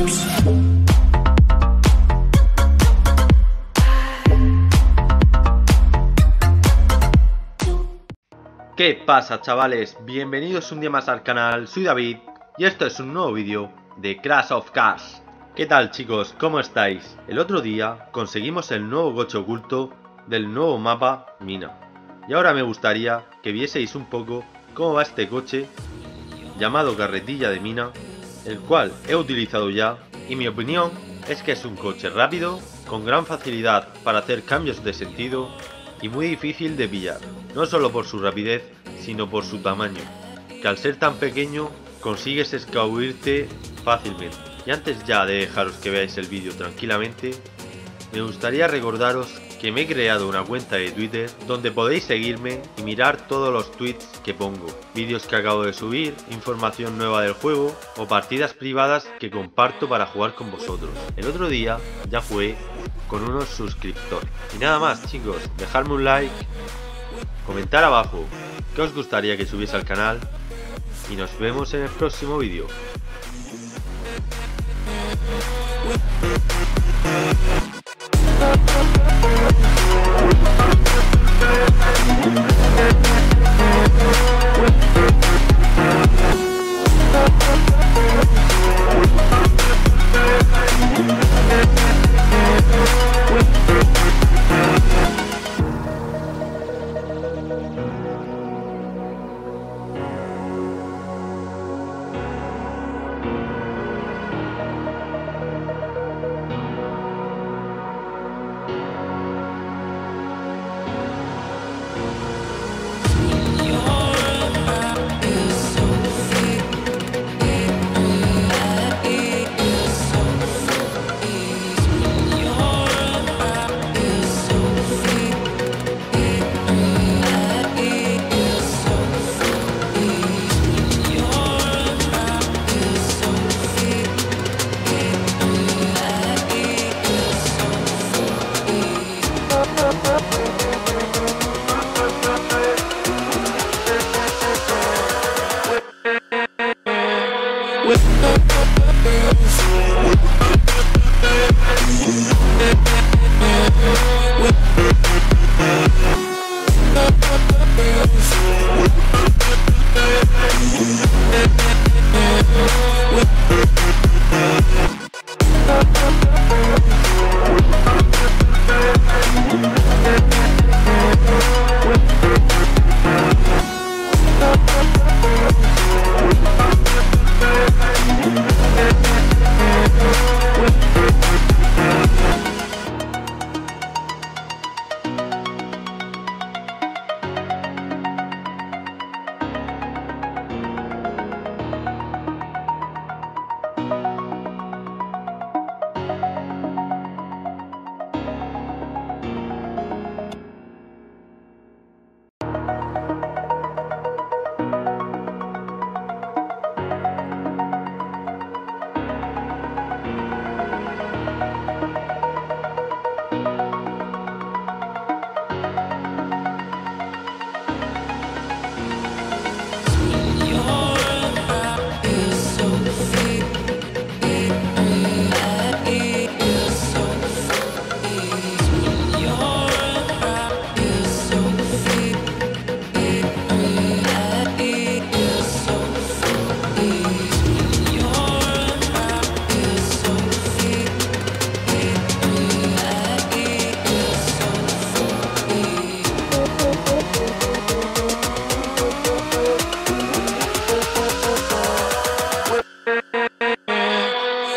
¿Qué pasa chavales? Bienvenidos un día más al canal, soy David y esto es un nuevo vídeo de Crash of Cars. ¿Qué tal chicos? ¿Cómo estáis? El otro día conseguimos el nuevo coche oculto del nuevo mapa Mina. Y ahora me gustaría que vieseis un poco cómo va este coche llamado Carretilla de Mina, el cual he utilizado ya y mi opinión es que es un coche rápido, con gran facilidad para hacer cambios de sentido y muy difícil de pillar, no solo por su rapidez, sino por su tamaño, que al ser tan pequeño consigues escabuirte fácilmente. Y antes ya de dejaros que veáis el vídeo tranquilamente, me gustaría recordaros que me he creado una cuenta de Twitter donde podéis seguirme y mirar todos los tweets que pongo, vídeos que acabo de subir, información nueva del juego o partidas privadas que comparto para jugar con vosotros. El otro día ya fue con unos suscriptores. Y nada más chicos, dejarme un like, comentar abajo qué os gustaría que subiese al canal y nos vemos en el próximo vídeo.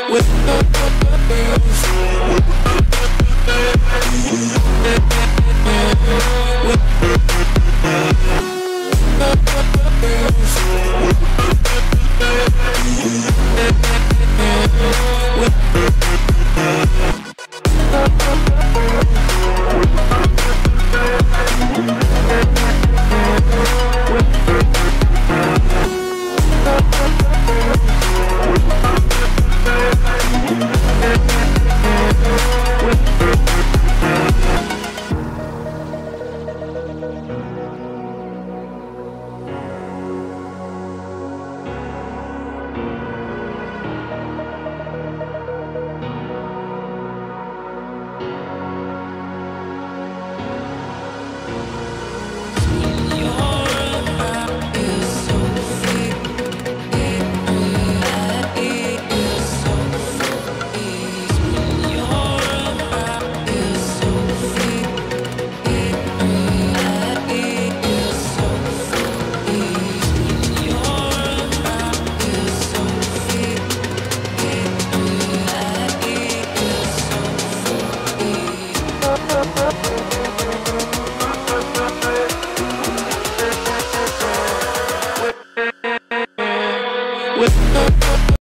with